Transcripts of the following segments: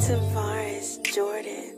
Tavares Jordan.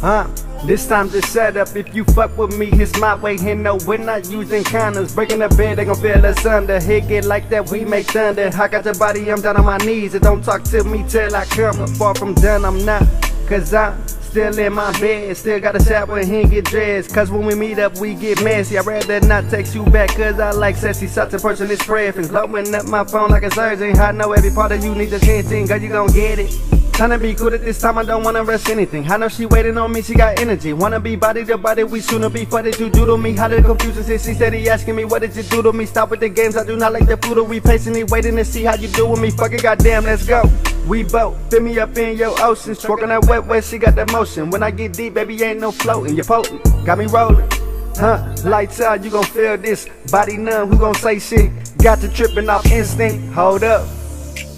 Huh? This time to set up. If you fuck with me, it's my way. And no, we're not using condoms. Breaking the bed, they gon' feel us under. Hit get like that, we make thunder. I got your body, I'm down on my knees. And don't talk to me till I come. Far from done, I'm not. Cause I'm still in my bed. Still gotta shower and get dressed. Cause when we meet up, we get messy. I'd rather not text you back. Cause I like sexy. Such a person is preference. Blowing up my phone like a surgeon. I know every part of you needs attention. Cause you gon' get it. Tryna be good at this time, I don't wanna rush anything. I know she waiting on me, she got energy. Wanna be body to body, we sooner be did you do to me? How did confusion since she steady asking me, what did you do to me? Stop with the games, I do not like the poodle. We patiently waiting to see how you do with me. Fuck it, goddamn, let's go. We both fill me up in your ocean. Stroking that wet, wet, she got that motion. When I get deep, baby, ain't no floating. You're potent, got me rolling. Huh, lights out, you gon' feel this. Body numb, who gon' say shit? Got to tripping off instinct, hold up.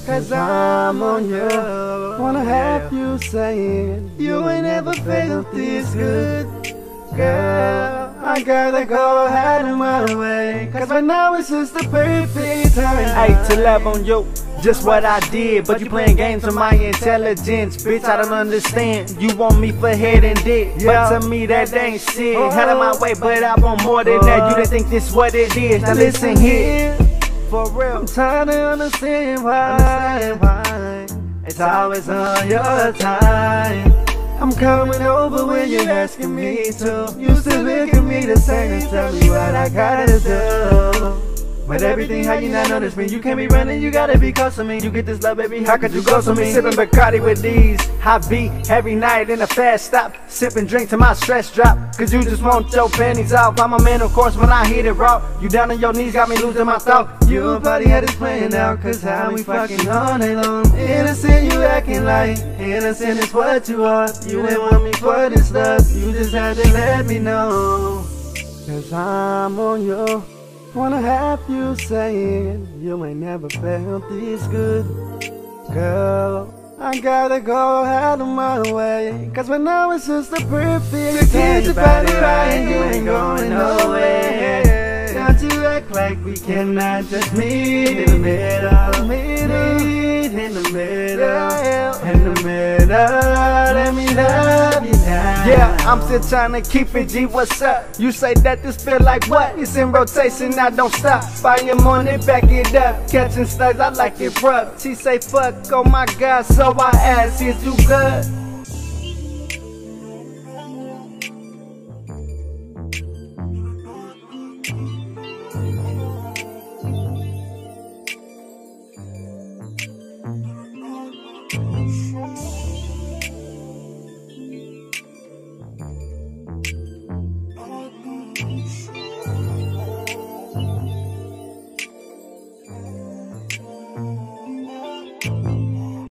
Cause I'm on you. Wanna have you saying you ain't ever felt this good. Girl, I gotta go ahead of my way. Cause right now it's just the perfect time. 8 to 11 on you. Just what I did, but you playing games with my intelligence, bitch. I don't understand. You want me for head and dick, but to me that ain't shit. Head of my way, but I want more than that. You didn't think this what it is. Now listen here for real. I'm trying to understand why. Why. It's always on your time. I'm coming over when you're asking me to. You still look at me the same and tell me what I gotta do. But everything how you not notice me You can't be running, you gotta be close to me. You get this love, baby, how could you go to me? Sipping Bacardi with these High beat every night in a fast stop. Sipping drink till my stress drop Cause you just want your panties off. I'm a man, of course, when I hit it raw. You down on your knees, got me losing my thought. You and Buddy had this playing out Cause how we fucking all night long Innocent, you acting like Innocent is what you are. You ain't want me for this love You just had to let me know. Cause I'm on you Wanna have you saying you ain't never felt this good. Girl, I gotta go out of my way. Cause right now it's just the perfect time. Get your body right, you ain't going nowhere. Don't you act like we cannot just meet in the middle. Meet in the middle. In the middle. Let me love you now. Yeah, I'm still trying to keep it G. What's up? You say that this feel like what? It's in rotation, I don't stop. Buy your money, back it up. Catching slugs, I like it rough. She say fuck, oh my god, so I ask, is you good?